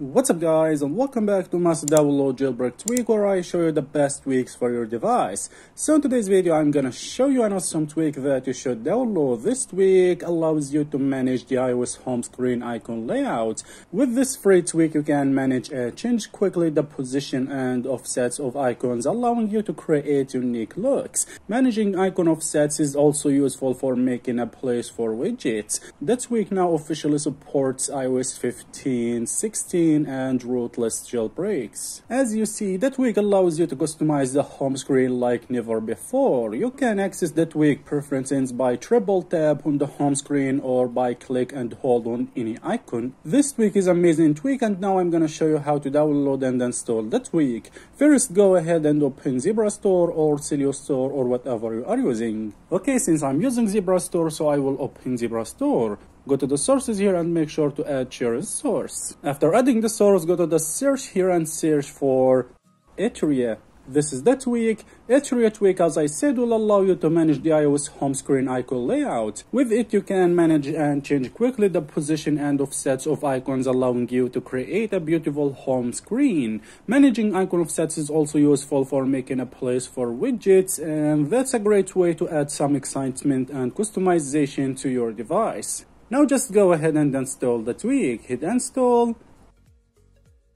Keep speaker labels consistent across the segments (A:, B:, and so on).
A: What's up guys and welcome back to Must Download Jailbreak Tweak where I show you the best tweaks for your device. So in today's video I'm gonna show you an awesome tweak that you should download. This tweak allows you to manage the iOS home screen icon layout. With this free tweak you can manage and change quickly the position and offsets of icons allowing you to create unique looks. Managing icon offsets is also useful for making a place for widgets. The tweak now officially supports iOS 15, 16, and rootless jailbreaks. As you see, that tweak allows you to customize the home screen like never before. You can access that tweak preferences by triple tap on the home screen or by click and hold on any icon. This tweak is amazing tweak and now I'm gonna show you how to download and install the tweak. First go ahead and open Zebra Store or Sileo Store or whatever you are using. Okay, since I'm using Zebra Store so I will open Zebra Store. Go to the sources here and make sure to add share source. After adding the source, go to the search here and search for Atria. This is the tweak. Atria tweak, as I said, will allow you to manage the iOS home screen icon layout. With it, you can manage and change quickly the position and offsets of icons, allowing you to create a beautiful home screen. Managing icon offsets is also useful for making a place for widgets, and that's a great way to add some excitement and customization to your device. Now just go ahead and install the tweak. Hit install,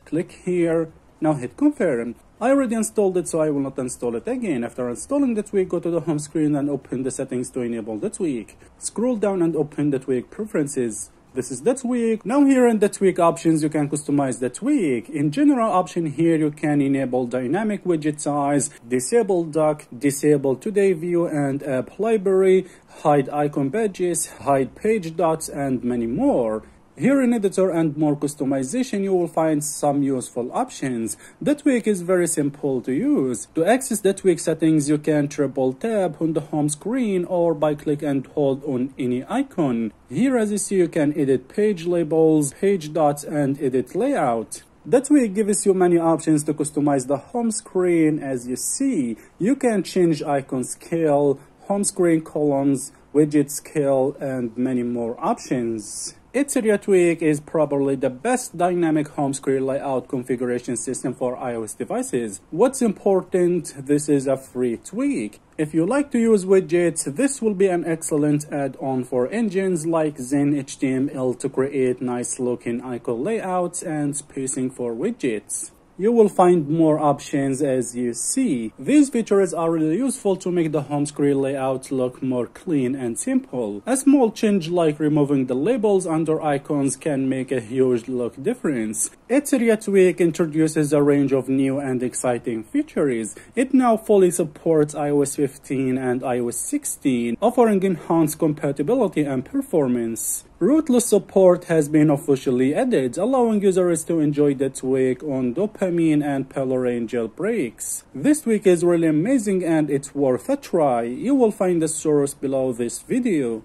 A: click here, now hit confirm. I already installed it so I will not install it again. After installing the tweak, go to the home screen and open the settings to enable the tweak. Scroll down and open the tweak preferences. This is the tweak. Now here in the tweak options, you can customize the tweak. In general option here, you can enable dynamic widget size, disable dock, disable today view and app library, hide icon badges, hide page dots, and many more. Here in editor and more customization, you will find some useful options. Tweak is very simple to use. To access tweak settings, you can triple tap on the home screen or by click and hold on any icon. Here as you see, you can edit page labels, page dots and edit layout. That gives you many options to customize the home screen as you see. You can change icon scale, home screen columns, widget scale and many more options. Atria Tweak is probably the best dynamic home screen layout configuration system for iOS devices. What's important, this is a free tweak. If you like to use widgets, this will be an excellent add-on for engines like XenHTML to create nice looking icon layouts and spacing for widgets you will find more options as you see. These features are really useful to make the home screen layout look more clean and simple. A small change like removing the labels under icons can make a huge look difference. Atria Tweak introduces a range of new and exciting features. It now fully supports iOS 15 and iOS 16, offering enhanced compatibility and performance. Rootless support has been officially added, allowing users to enjoy the tweak on dopamine and palera1n jailbreaks. This tweak is really amazing and it's worth a try. You will find the source below this video.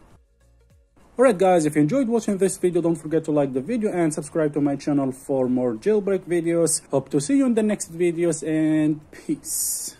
A: Alright guys, if you enjoyed watching this video, don't forget to like the video and subscribe to my channel for more jailbreak videos. Hope to see you in the next videos and peace.